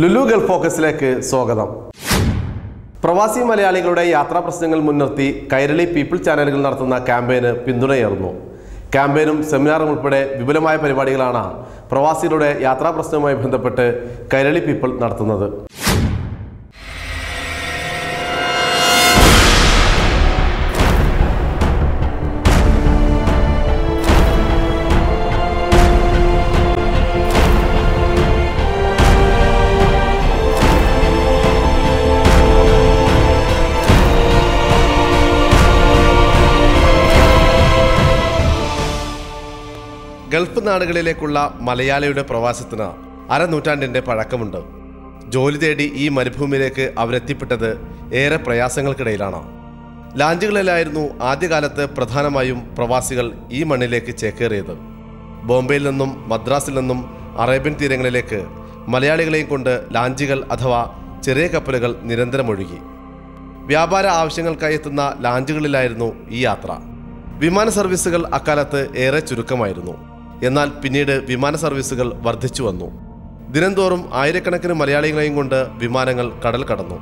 Lulu Gulf ഫോക്കസിലേക്ക് സ്വാഗതം. പ്രവാസി മലയാളികളുടെ യാത്രാ പ്രശ്നങ്ങൾ മുൻനിർത്തി കൈരളി പീപ്പിൾ ചാനലുകൾ നടത്തുന്ന ക്യാമ്പയിന് പിന്തുണയേറുന്നു. ക്യാമ്പയിനും സെമിനാറും ഉൾപ്പെടെ വിപുലമായ പരിപാടികളാണ് പ്രവാസികളുടെ യാത്രാ പ്രശ്നവുമായി ബന്ധപ്പെട്ട് കൈരളി പീപ്പിൾ നടത്തുന്നത്. ഗൾഫ് നാടുകളിലേക്കുള്ള മലയാളിയുടെ പ്രവാസത്തിന് അരനൂറ്റാണ്ടിന്റെ പഴക്കമുണ്ട്. ജോലി തേടി ഈ മരുഭൂമിയിലേക്ക് അവരെത്തിപ്പെട്ടത് ഏറെ പ്രയാസങ്ങൾക്കിടയിലാണ്. ലാഞ്ചുകളിലായിരുന്നു ആദ്യകാലത്ത് പ്രധാനമായും പ്രവാസികൾ ഈ മണ്ണിലേക്ക് ചേക്കേറിയത്. ബോംബെയിൽ നിന്നും മദ്രാസിൽ നിന്നും അറേബ്യൻ തീരങ്ങളിലേക്ക് മലയാളികളെയും കൊണ്ട് ലാഞ്ചുകൾ അഥവാ ചെറിയ കപ്പലുകൾ നിരന്തരം ഒഴുകി വ്യാപാര ആവശ്യങ്ങൾക്കായി എത്തുന്ന ലാഞ്ചുകളിലായിരുന്നു ഈ യാത്ര. വിമാന സർവീസുകൾ അക്കാലത്ത് ഏറെ ചുരുക്കമായിരുന്നു. എന്നാൽ പിന്നീട് വിമാന സർവീസുകൾ വർദ്ധിച്ചു വന്നു. ദിനംതോറും ആയിരക്കണക്കിന് മലയാളികളെയും കൊണ്ട് വിമാനങ്ങൾ കടൽ കടന്നു.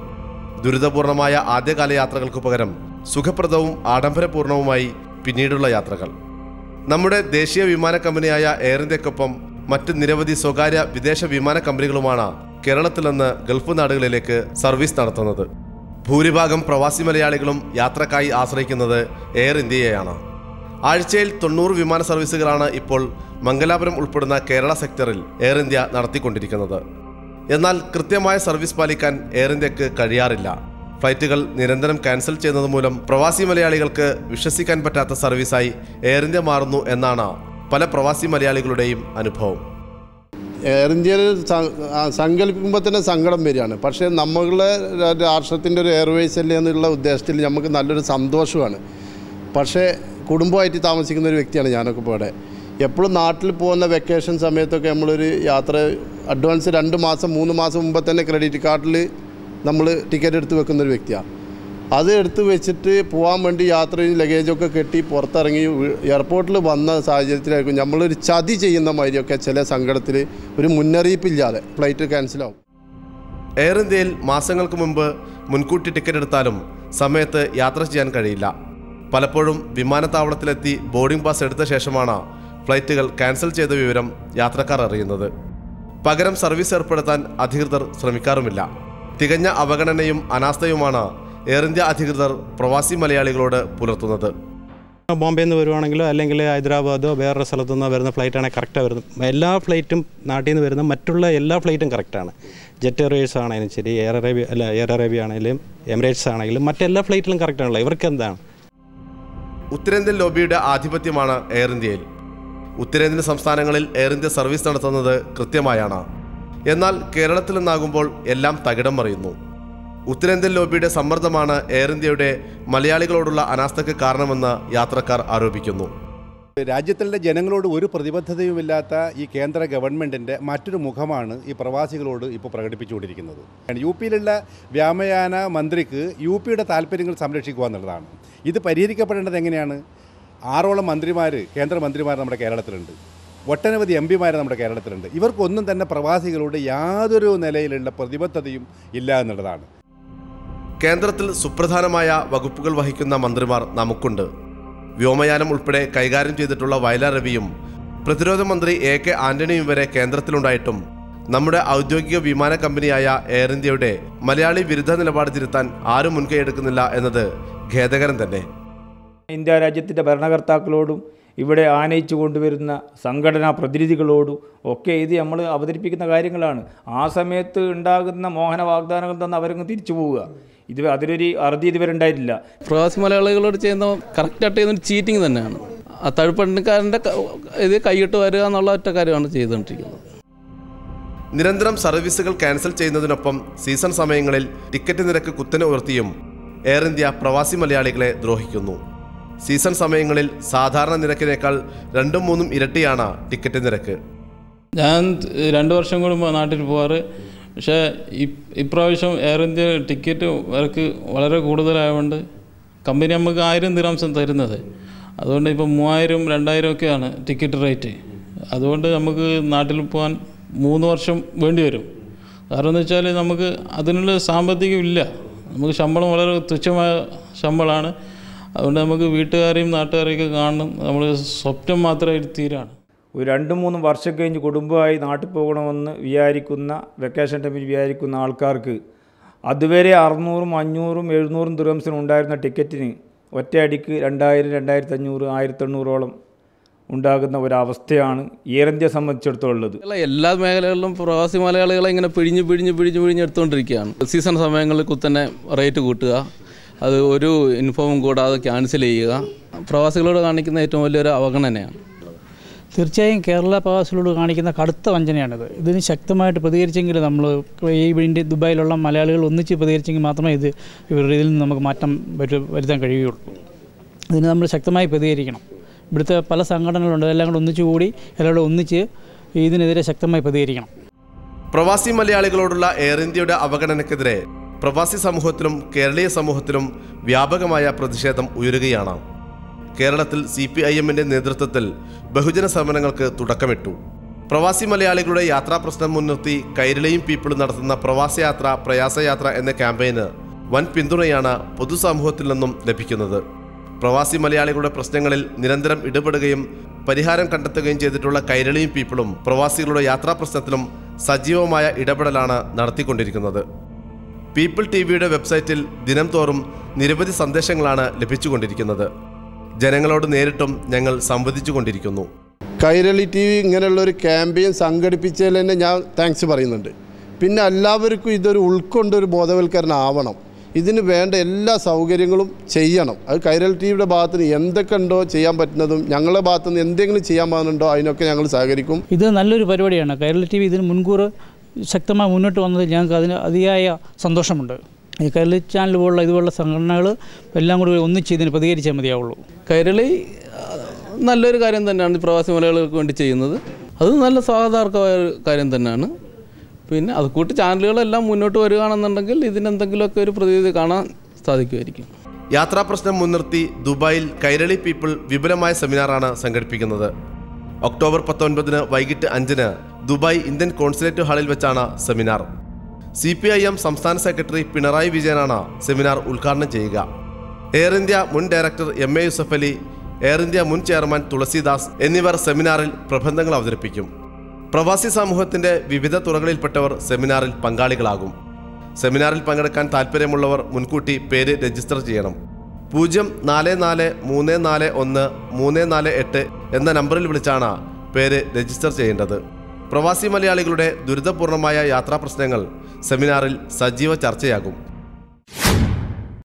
ദുരിതപൂർണമായ ആദ്യകാല യാത്രകൾക്ക് പകരം സുഖപ്രദവും ആഡംബരപൂർണവുമായി പിന്നീടുള്ള യാത്രകൾ. നമ്മുടെ ദേശീയ വിമാന കമ്പനിയായ എയർ ഇന്ത്യക്കൊപ്പം മറ്റ് നിരവധി സ്വകാര്യ വിദേശ വിമാന കമ്പനികളുമാണ് കേരളത്തിൽ നിന്ന് ഗൾഫ് നാടുകളിലേക്ക് സർവീസ് നടത്തുന്നത്. ഭൂരിഭാഗം പ്രവാസി മലയാളികളും യാത്രക്കായി ആശ്രയിക്കുന്നത് എയർ ഇന്ത്യയെയാണ്. ആഴ്ചയിൽ തൊണ്ണൂറ് വിമാന സർവീസുകളാണ് ഇപ്പോൾ മംഗലാപുരം ഉൾപ്പെടുന്ന കേരള സെക്ടറിൽ എയർ ഇന്ത്യ നടത്തിക്കൊണ്ടിരിക്കുന്നത്. എന്നാൽ കൃത്യമായ സർവീസ് പാലിക്കാൻ എയർ ഇന്ത്യയ്ക്ക് കഴിയാറില്ല. ഫ്ലൈറ്റുകൾ നിരന്തരം ക്യാൻസൽ ചെയ്യുന്നത് മൂലം പ്രവാസി മലയാളികൾക്ക് വിശ്വസിക്കാൻ പറ്റാത്ത സർവീസായി എയർ ഇന്ത്യ മാറുന്നു എന്നാണ് പല പ്രവാസി മലയാളികളുടെയും അനുഭവം. എയർ ഇന്ത്യയിൽ സങ്കല്പിക്കുമ്പോൾ തന്നെ സങ്കടം വരികയാണ്. പക്ഷേ നമ്മളുടെ രാഷ്ട്രത്തിന്റെ ഒരു എയർവേസ് അല്ലേ എന്നുള്ള ഉദ്ദേശത്തിൽ നമുക്ക് നല്ലൊരു സന്തോഷമാണ്. പക്ഷേ കുടുംബമായിട്ട് താമസിക്കുന്ന ഒരു വ്യക്തിയാണ് ഞാനൊക്കെ ഇപ്പോൾ ഇവിടെ. എപ്പോഴും നാട്ടിൽ പോകുന്ന വെക്കേഷൻ സമയത്തൊക്കെ നമ്മളൊരു യാത്ര അഡ്വാൻസ് രണ്ട് മാസം മൂന്ന് മാസം മുമ്പ് തന്നെ ക്രെഡിറ്റ് കാർഡിൽ നമ്മൾ ടിക്കറ്റ് എടുത്ത് വെക്കുന്ന ഒരു വ്യക്തിയാണ് അത് എടുത്ത് വെച്ചിട്ട് പോകാൻ വേണ്ടി യാത്രയും ലഗേജൊക്കെ കെട്ടി പുറത്തിറങ്ങി എയർപോർട്ടിൽ വന്ന സാഹചര്യത്തിലായിരിക്കും നമ്മളൊരു ചതി ചെയ്യുന്ന മാതിരിയൊക്കെ ചില സങ്കടത്തിൽ ഒരു മുന്നറിയിപ്പില്ലാതെ ഫ്ലൈറ്റ് ക്യാൻസലാവും എയർ ഇന്ത്യയിൽ മാസങ്ങൾക്ക് മുമ്പ് മുൻകൂട്ടി ടിക്കറ്റ് എടുത്താലും സമയത്ത് യാത്ര ചെയ്യാൻ കഴിയില്ല. പലപ്പോഴും വിമാനത്താവളത്തിലെത്തി ബോർഡിംഗ് പാസ് എടുത്ത ശേഷമാണ് ഫ്ലൈറ്റുകൾ ക്യാൻസൽ ചെയ്ത വിവരം യാത്രക്കാർ അറിയുന്നത്. പകരം സർവീസ് ഏർപ്പെടുത്താൻ അധികൃതർ ശ്രമിക്കാറുമില്ല. തികഞ്ഞ അവഗണനയും അനാസ്ഥയുമാണ് എയർ ഇന്ത്യ അധികൃതർ പ്രവാസി മലയാളികളോട് പുലർത്തുന്നത്. ബോംബെയിൽ നിന്ന് വരുവാണെങ്കിലോ അല്ലെങ്കിൽ ഹൈദരാബാദോ വേറൊരു സ്ഥലത്തു നിന്ന് വരുന്ന ഫ്ലൈറ്റാണെങ്കിൽ കറക്റ്റാണ് വരുന്നത്. എല്ലാ ഫ്ലൈറ്റും നാട്ടിൽ നിന്ന് വരുന്ന മറ്റുള്ള എല്ലാ ഫ്ലൈറ്റും കറക്റ്റാണ് ജെറ്റ് എയർവേസ് ആണെങ്കിലും ശരി എയർ അറേബ്യ അല്ല എയർ അറേബ്യ ആണെങ്കിലും എമിറേറ്റ്സ് ആണെങ്കിലും മറ്റെല്ലാ ഫ്ലൈറ്റിലും കറക്റ്റാണല്ലോ ഇവർക്ക് എന്താണ്? ഉത്തരേന്ത്യൻ ലോബിയുടെ ആധിപത്യമാണ് എയർ ഇന്ത്യയിൽ. ഉത്തരേന്ത്യൻ സംസ്ഥാനങ്ങളിൽ എയർ ഇന്ത്യ സർവീസ് നടത്തുന്നത് കൃത്യമായാണ്. എന്നാൽ കേരളത്തിൽ നിന്നാകുമ്പോൾ എല്ലാം തകിടം മറിയുന്നു. ഉത്തരേന്ത്യൻ ലോബിയുടെ സമ്മർദ്ദമാണ് എയർ ഇന്ത്യയുടെ മലയാളികളോടുള്ള അനാസ്ഥയ്ക്ക് കാരണമെന്ന് യാത്രക്കാർ ആരോപിക്കുന്നു. രാജ്യത്തിലെ ജനങ്ങളോട് ഒരു പ്രതിബദ്ധതയുമില്ലാത്ത ഈ കേന്ദ്ര ഗവൺമെന്റിന്റെ മറ്റൊരു മുഖമാണ് ഈ പ്രവാസികളോട് ഇപ്പോൾ പ്രകടിപ്പിച്ചുകൊണ്ടിരിക്കുന്നത്. യു പിയിലുള്ള വ്യോമയാന മന്ത്രിക്ക് യു പിയുടെ താല്പര്യങ്ങൾ സംരക്ഷിക്കുക എന്നുള്ളതാണ്. ഇത് പരിഹരിക്കപ്പെടേണ്ടത് എങ്ങനെയാണ്? ആറോളം മന്ത്രിമാർ കേന്ദ്രമന്ത്രിമാർ നമ്മുടെ കേരളത്തിലുണ്ട്. ഒട്ടനവധി എം പിമാർ നമ്മുടെ കേരളത്തിലുണ്ട്. ഇവർക്കൊന്നും തന്നെ പ്രവാസികളോട് യാതൊരു നിലയിലുള്ള പ്രതിബദ്ധതയും ഇല്ല എന്നുള്ളതാണ്. കേന്ദ്രത്തിൽ സുപ്രധാനമായ വകുപ്പുകൾ വഹിക്കുന്ന മന്ത്രിമാർ നമുക്കുണ്ട്. വ്യോമയാനം ഉൾപ്പെടെ കൈകാര്യം ചെയ്തിട്ടുള്ള വയലാർ രവിയും പ്രതിരോധ മന്ത്രി എ കെ ആന്റണിയും വരെ കേന്ദ്രത്തിലുണ്ടായിട്ടും നമ്മുടെ ഔദ്യോഗിക വിമാന കമ്പനിയായ എയർ ഇന്ത്യയുടെ മലയാളി വിരുദ്ധ നിലപാട് തിരുത്താൻ ആരും മുൻകൈ എടുക്കുന്നില്ല എന്നത് ഖേദകരം തന്നെ. ഇന്ത്യ രാജ്യത്തിന്റെ ഭരണകർത്താക്കളോടും ഇവിടെ ആനയിച്ചു കൊണ്ടുവരുന്ന സംഘടനാ പ്രതിനിധികളോടും ഒക്കെ ഇത് നമ്മൾ അവതരിപ്പിക്കുന്ന കാര്യങ്ങളാണ്. ആ സമയത്ത് ഉണ്ടാകുന്ന മോഹന വാഗ്ദാനങ്ങൾ തന്നെ അവരങ്ങ് തിരിച്ചു പോവുക. ഇത് അതിലൊരു അറുതി ഇതുവരെ ഉണ്ടായിട്ടില്ല. പ്രവാസി മലയാളികളോട് ചെയ്യുന്ന കറക്റ്റായിട്ട് ചെയ്യുന്ന ചീറ്റിംഗ് തന്നെയാണ്. ആ തഴുപ്പണിക്കാരന്റെ ക- ഇത് കൈയിട്ട് വരിക എന്നുള്ള ഒറ്റ കാര്യമാണ് ചെയ്തുകൊണ്ടിരിക്കുന്നത്. നിരന്തരം സർവീസുകൾ ക്യാൻസൽ ചെയ്യുന്നതിനൊപ്പം സീസൺ സമയങ്ങളിൽ ടിക്കറ്റ് നിരക്ക് കുത്തനെ ഉയർത്തിയും എയർ ഇന്ത്യ പ്രവാസി മലയാളികളെ ദ്രോഹിക്കുന്നു. സീസൺ സമയങ്ങളിൽ സാധാരണ നിരക്കിനേക്കാൾ രണ്ടും മൂന്നും ഇരട്ടിയാണ് ടിക്കറ്റ് നിരക്ക്. ഞാൻ രണ്ട് വർഷം കൂടുമ്പോൾ നാട്ടിൽ പോവാറ്. പക്ഷേ ഇപ്രാവശ്യം എയർ ഇന്ത്യ ടിക്കറ്റ് വിലക്ക് വളരെ കൂടുതലായതുകൊണ്ട് കമ്പനി നമുക്ക് ആയിരം ദിറാംസം തരുന്നത്. അതുകൊണ്ട് ഇപ്പോൾ മൂവായിരം രണ്ടായിരം ഒക്കെയാണ് ടിക്കറ്റ് റേറ്റ്. അതുകൊണ്ട് നമുക്ക് നാട്ടിൽ പോകാൻ മൂന്ന് വർഷം വേണ്ടി വരും. കാരണം എന്ന് വെച്ചാൽ നമുക്ക് അതിനുള്ള സാമ്പത്തികം ഇല്ല. നമുക്ക് ശമ്പളം വളരെ തുച്ഛമായ ശമ്പളമാണ്. അതുകൊണ്ട് നമുക്ക് വീട്ടുകാരെയും നാട്ടുകാരെയൊക്കെ കാണണം. നമ്മൾ സ്വപ്നം മാത്രമായിട്ട് തീരാണ്. ഒരു രണ്ട് മൂന്ന് വർഷം കഴിഞ്ഞ് കുടുംബമായി നാട്ടിൽ പോകണമെന്ന് വിചാരിക്കുന്ന വെക്കേഷൻ ടൈമിൽ വിചാരിക്കുന്ന ആൾക്കാർക്ക് അതുവരെ അറുന്നൂറും അഞ്ഞൂറും എഴുന്നൂറും ദുരംസിനും ഉണ്ടായിരുന്ന ടിക്കറ്റിന് ഒറ്റയടിക്ക് രണ്ടായിരം രണ്ടായിരത്തി അഞ്ഞൂറ് ആയിരത്തെണ്ണൂറോളം ഉണ്ടാകുന്ന ഒരവസ്ഥയാണ് എയർ ഇന്ത്യയെ സംബന്ധിച്ചിടത്തോളം ഉള്ളത്. ഉള്ള എല്ലാ മേഖലകളിലും പ്രവാസി മലയാളികളെ ഇങ്ങനെ പിഴിഞ്ഞ് പിഴിഞ്ഞ് പിഴിഞ്ഞ് പിഴിഞ്ഞ് എടുത്തുകൊണ്ടിരിക്കുകയാണ്. സീസൺ സമയങ്ങളിൽ കുത്തനെ റേറ്റ് കൂട്ടുക അത് ഒരു ഇൻഫോമും കൂടാതെ ക്യാൻസൽ ചെയ്യുക. പ്രവാസികളോട് കാണിക്കുന്ന ഏറ്റവും വലിയൊരു അവഗണനയാണ്. തീർച്ചയായും കേരള പ്രവാസികളോട് കാണിക്കുന്ന കടുത്ത വഞ്ചനയാണിത്. ഇതിന് ശക്തമായിട്ട് പ്രതികരിച്ചെങ്കിൽ നമ്മൾ ഈ ഇന്ത്യ ദുബായിലുള്ള മലയാളികൾ ഒന്നിച്ച് പ്രതികരിച്ചെങ്കിൽ മാത്രമേ ഇത് ഇവരുടെ ഇതിൽ നിന്ന് നമുക്ക് മാറ്റം വരുത്താൻ കഴിയുകയുള്ളൂ. ഇതിന് നമ്മൾ ശക്തമായി പ്രതികരിക്കണം. ഇവിടുത്തെ പല സംഘടനകളുണ്ട്. അതെല്ലാം കൂടെ ഒന്നിച്ചു കൂടി എല്ലാവരും ഒന്നിച്ച് ഇതിനെതിരെ ശക്തമായി പ്രതികരിക്കണം. പ്രവാസി മലയാളികളോടുള്ള എയർ ഇന്ത്യയുടെ അവഗണനക്കെതിരെ പ്രവാസി സമൂഹത്തിലും കേരളീയ സമൂഹത്തിലും വ്യാപകമായ പ്രതിഷേധം ഉയരുകയാണ്. കേരളത്തിൽ സി പി ഐ എമ്മിന്റെ നേതൃത്വത്തിൽ ബഹുജന സമരങ്ങൾക്ക് തുടക്കമിട്ടു. പ്രവാസി മലയാളികളുടെ യാത്രാ പ്രശ്നം മുൻനിർത്തി കൈരളിയും പീപ്പിളും നടത്തുന്ന പ്രവാസയാത്ര പ്രയാസയാത്ര എന്ന ക്യാമ്പയിന് വൻ പിന്തുണയാണ് പൊതുസമൂഹത്തിൽ നിന്നും ലഭിക്കുന്നത്. പ്രവാസി മലയാളികളുടെ പ്രശ്നങ്ങളിൽ നിരന്തരം ഇടപെടുകയും പരിഹാരം കണ്ടെത്തുകയും ചെയ്തിട്ടുള്ള കൈരളിയും പീപ്പിളും പ്രവാസികളുടെ യാത്രാ പ്രശ്നത്തിലും സജീവമായ ഇടപെടലാണ് നടത്തിക്കൊണ്ടിരിക്കുന്നത്. പീപ്പിൾ ടി വിയുടെ വെബ്സൈറ്റിൽ ദിനംതോറും നിരവധി സന്ദേശങ്ങളാണ് ലഭിച്ചുകൊണ്ടിരിക്കുന്നത്. ജനങ്ങളോട് നേരിട്ടും ഞങ്ങൾ സംവദിച്ചു കൊണ്ടിരിക്കുന്നു കൈരളി ടി വി ഇങ്ങനെയുള്ള ഒരു ക്യാമ്പയിൻ സംഘടിപ്പിച്ചതിൽ തന്നെ ഞാൻ താങ്ക്സ് പറയുന്നുണ്ട്. പിന്നെ എല്ലാവർക്കും ഇതൊരു ഉൾക്കൊണ്ടൊരു ബോധവൽക്കരണം ആവണം ഇതിന് വേണ്ട എല്ലാ സൗകര്യങ്ങളും ചെയ്യണം. അത് കൈരൽ ടിവിയുടെ ഭാഗത്ത് നിന്ന് എന്തൊക്കെ ഉണ്ടോ ചെയ്യാൻ പറ്റുന്നതും ഞങ്ങളുടെ ഭാഗത്ത് നിന്ന് എന്തെങ്കിലും ചെയ്യാൻ പോകുന്നുണ്ടോ അതിനൊക്കെ ഞങ്ങൾ സഹകരിക്കും. ഇത് നല്ലൊരു പരിപാടിയാണ്. കൈരൽ ടി വി ഇതിന് മുൻകൂർ ശക്തമായി മുന്നോട്ട് വന്നതിൽ ഞങ്ങൾക്ക് അതിന് അതിയായ സന്തോഷമുണ്ട്. ഈ കൈരളി ചാനൽ പോലുള്ള ഇതുപോലുള്ള സംഘടനകൾ എല്ലാം കൂടി ഒന്നിച്ച് ഇതിന് പ്രതികരിച്ചാൽ മതിയാവുള്ളൂ. കൈരളി നല്ലൊരു കാര്യം തന്നെയാണ് പ്രവാസി മലയാളികൾക്ക് വേണ്ടി ചെയ്യുന്നത്. അത് നല്ല സ്വാഗതാർഹമായ ഒരു കാര്യം തന്നെയാണ്. പിന്നെ അത് കൂട്ടി ചാനലുകളെല്ലാം മുന്നോട്ട് വരികയാണെന്നുണ്ടെങ്കിൽ ഇതിനെന്തെങ്കിലുമൊക്കെ ഒരു പ്രതിവിധി കാണാൻ സാധിക്കുമായിരിക്കും. യാത്രാ പ്രശ്നം മുൻനിർത്തി ദുബായിൽ കൈരളി പീപ്പിൾ വിപുലമായ സെമിനാറാണ് സംഘടിപ്പിക്കുന്നത്. ഒക്ടോബർ പത്തൊൻപതിന് വൈകിട്ട് അഞ്ചിന് ദുബായ് ഇന്ത്യൻ കോൺസുലേറ്റ് ഹാളിൽ വെച്ചാണ് seminar. C P I M സംസ്ഥാന സെക്രട്ടറി പിണറായി വിജയനാണ് സെമിനാർ ഉദ്ഘാടനം ചെയ്യുക. എയർ ഇന്ത്യ മുൻ director M A Yusufali Air India മുൻ ചെയർമാൻ തുളസിദാസ് എന്നിവർ സെമിനാറിൽ പ്രബന്ധങ്ങൾ അവതരിപ്പിക്കും. പ്രവാസി സമൂഹത്തിന്റെ വിവിധ തുറകളിൽപ്പെട്ടവർ സെമിനാറിൽ പങ്കാളികളാകും. സെമിനാറിൽ പങ്കെടുക്കാൻ താൽപ്പര്യമുള്ളവർ മുൻകൂട്ടി പേര് രജിസ്റ്റർ ചെയ്യണം. പൂജ്യം നാല് നാല് മൂന്ന് നാല് ഒന്ന് മൂന്ന് നാല് എട്ട് എന്ന നമ്പറിൽ വിളിച്ചാണ് പേര് രജിസ്റ്റർ ചെയ്യേണ്ടത്. പ്രവാസി മലയാളികളുടെ ദുരിതപൂർണമായ യാത്രാ പ്രശ്നങ്ങൾ സെമിനാറിൽ സജീവ ചർച്ചയാകും.